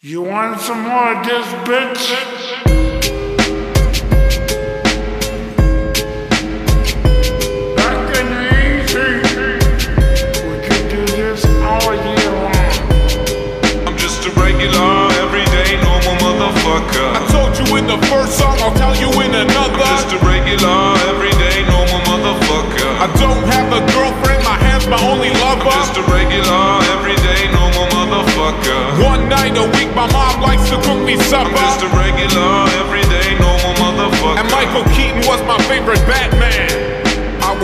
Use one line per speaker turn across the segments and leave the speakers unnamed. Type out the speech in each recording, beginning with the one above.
You want some more of this, bitch?
Me supper.
I'm just a regular, everyday, normal motherfucker.
And Michael Keaton was my favorite Batman.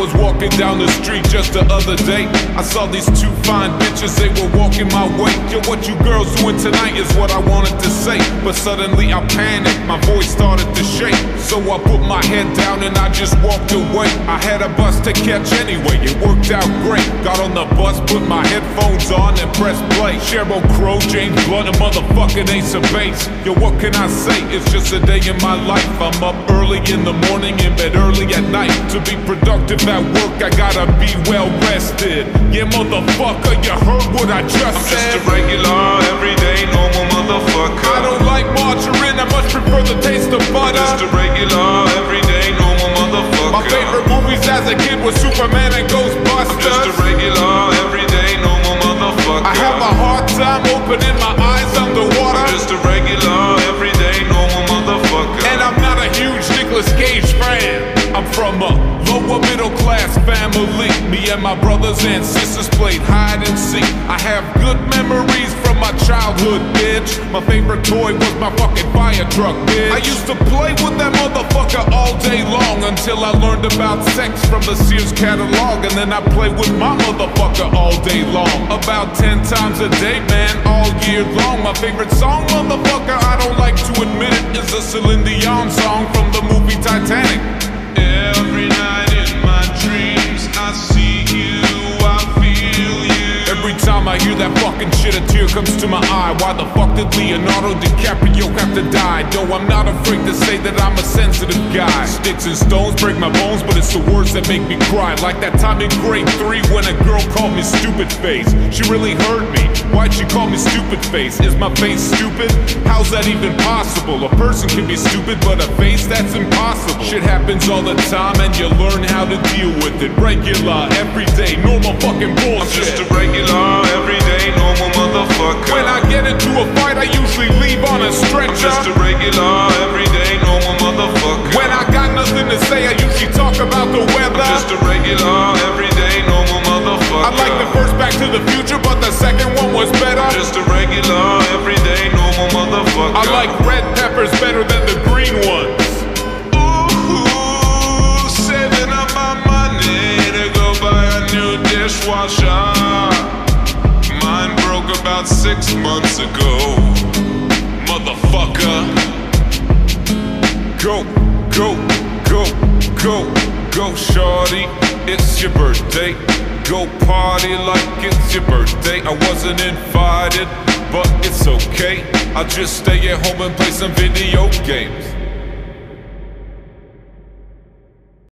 Was walking down the street just the other day. I saw these two fine bitches, they were walking my way. Yo, what you girls doing tonight is what I wanted to say. But suddenly I panicked, my voice started to shake. So I put my head down and I just walked away. I had a bus to catch anyway, it worked out great. Got on the bus, put my headphones on and pressed play. Sheryl Crow, James Blunt, a motherfucking ace of base. Yo, what can I say? It's just a day in my life. I'm up early in the morning, in bed early at night. To be productive at work, I gotta be well rested. Yeah, motherfucker, you heard what I just
I'm
said.
just a regular, everyday, normal motherfucker.
I don't like margarine, I much prefer the taste of butter.
Just a regular, everyday, normal motherfucker.
My favorite movies as a kid was Superman and Ghostbusters.
I'm just a regular, everyday, normal motherfucker.
I have a hard time opening my eyes underwater.
I'm just a regular, everyday, normal motherfucker.
And I'm not a huge Nicolas Cage fan. I'm from a lower middle class family. Me and my brothers and sisters played hide and seek. I have good memories from my childhood, bitch. My favorite toy was my fucking fire truck, bitch. I used to play with that motherfucker all day long until I learned about sex from the Sears catalog. And then I play with my motherfucker all day long. About 10 times a day, man, all year long. My favorite song, motherfucker, I don't like Fucking shit, tear comes to my eye. Why the fuck did Leonardo DiCaprio have to die? Though I'm not afraid to say that I'm a sensitive guy. Sticks and stones break my bones, but it's the words that make me cry. Like that time in grade three when a girl called me stupid face. She really hurt me. Why'd she call me stupid face? Is my face stupid? How's that even possible? A person can be stupid, but a face that's impossible. Shit happens all the time, and you learn how to deal with it. Regular, everyday, normal fucking bullshit
I'm just a regular, everyday, normal
the Future, but the second one was better.
Just a regular, everyday, normal motherfucker.
I like red peppers better than the green ones.
Ooh, saving up my money to go buy a new dishwasher. Mine broke about six months ago. Motherfucker.
Go, go, go, go, go, shorty. It's your birthday. Go party like it's your birthday. I wasn't invited, but it's okay. I'll just stay at home and play some video games.